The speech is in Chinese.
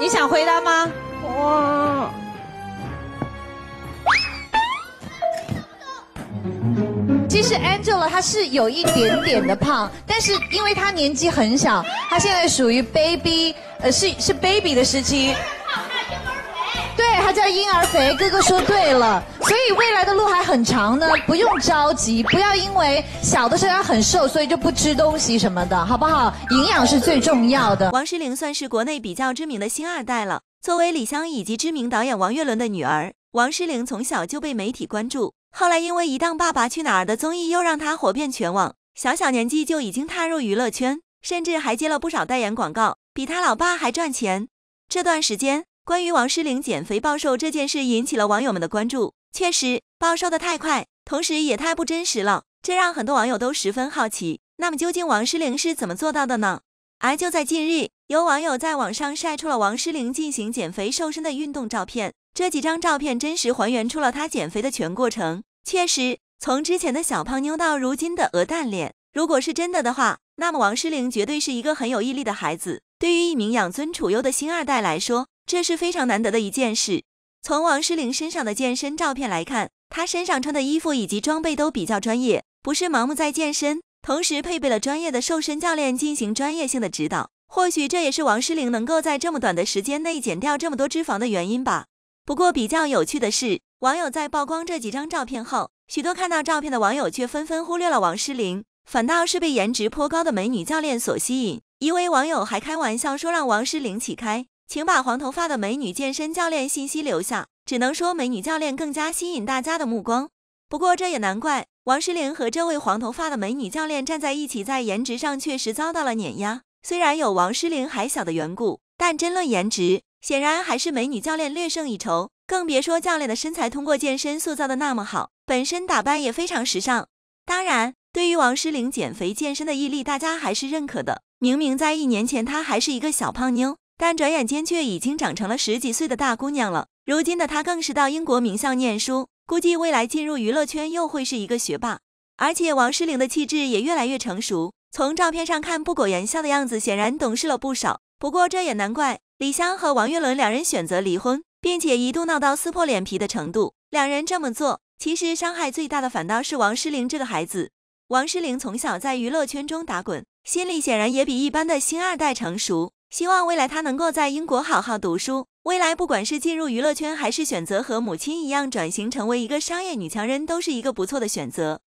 你想回答吗？我其实 Angela 她是有一点点的胖，但是因为她年纪很小，她现在属于 baby，呃，是是 baby 的时期。对，她叫婴儿肥，哥哥说对了，所以未来的路还很长呢，不用着急，不要因为小的时候她很瘦，所以就不吃东西什么的，好不好？营养是最重要的。王诗龄算是国内比较知名的星二代了。作为李湘以及知名导演王岳伦的女儿，王诗龄从小就被媒体关注。后来因为一档《爸爸去哪儿》的综艺，又让她火遍全网。小小年纪就已经踏入娱乐圈，甚至还接了不少代言广告，比她老爸还赚钱。这段时间，关于王诗龄减肥暴瘦这件事引起了网友们的关注。确实，暴瘦的太快，同时也太不真实了，这让很多网友都十分好奇。那么，究竟王诗龄是怎么做到的呢？而就在近日，有网友在网上晒出了王诗龄进行减肥瘦身的运动照片。这几张照片真实还原出了她减肥的全过程。确实，从之前的小胖妞到如今的鹅蛋脸，如果是真的的话，那么王诗龄绝对是一个很有毅力的孩子。对于一名养尊处优的星二代来说，这是非常难得的一件事。从王诗龄身上的健身照片来看，她身上穿的衣服以及装备都比较专业，不是盲目在健身。同时配备了专业的瘦身教练进行专业性的指导，或许这也是王诗龄能够在这么短的时间内减掉这么多脂肪的原因吧。不过比较有趣的是，网友在曝光这几张照片后，许多看到照片的网友却纷纷忽略了王诗龄，反倒是被颜值颇高的美女教练所吸引。一位网友还开玩笑说让王诗龄起开，请把黄头发的美女健身教练信息留下。只能说美女教练更加吸引大家的目光。不过这也难怪。王诗龄和这位黄头发的美女教练站在一起，在颜值上确实遭到了碾压。虽然有王诗龄还小的缘故，但真论颜值，显然还是美女教练略胜一筹。更别说教练的身材通过健身塑造的那么好，本身打扮也非常时尚。当然，对于王诗龄减肥健身的毅力，大家还是认可的。明明在一年前她还是一个小胖妞，但转眼间却已经长成了十几岁的大姑娘了。如今的她更是到英国名校念书。估计未来进入娱乐圈又会是一个学霸，而且王诗龄的气质也越来越成熟。从照片上看，不苟言笑的样子，显然懂事了不少。不过这也难怪，李湘和王岳伦两人选择离婚，并且一度闹到撕破脸皮的程度。两人这么做，其实伤害最大的反倒是王诗龄这个孩子。王诗龄从小在娱乐圈中打滚，心里显然也比一般的星二代成熟。希望未来她能够在英国好好读书。未来不管是进入娱乐圈，还是选择和母亲一样转型成为一个商业女强人，都是一个不错的选择。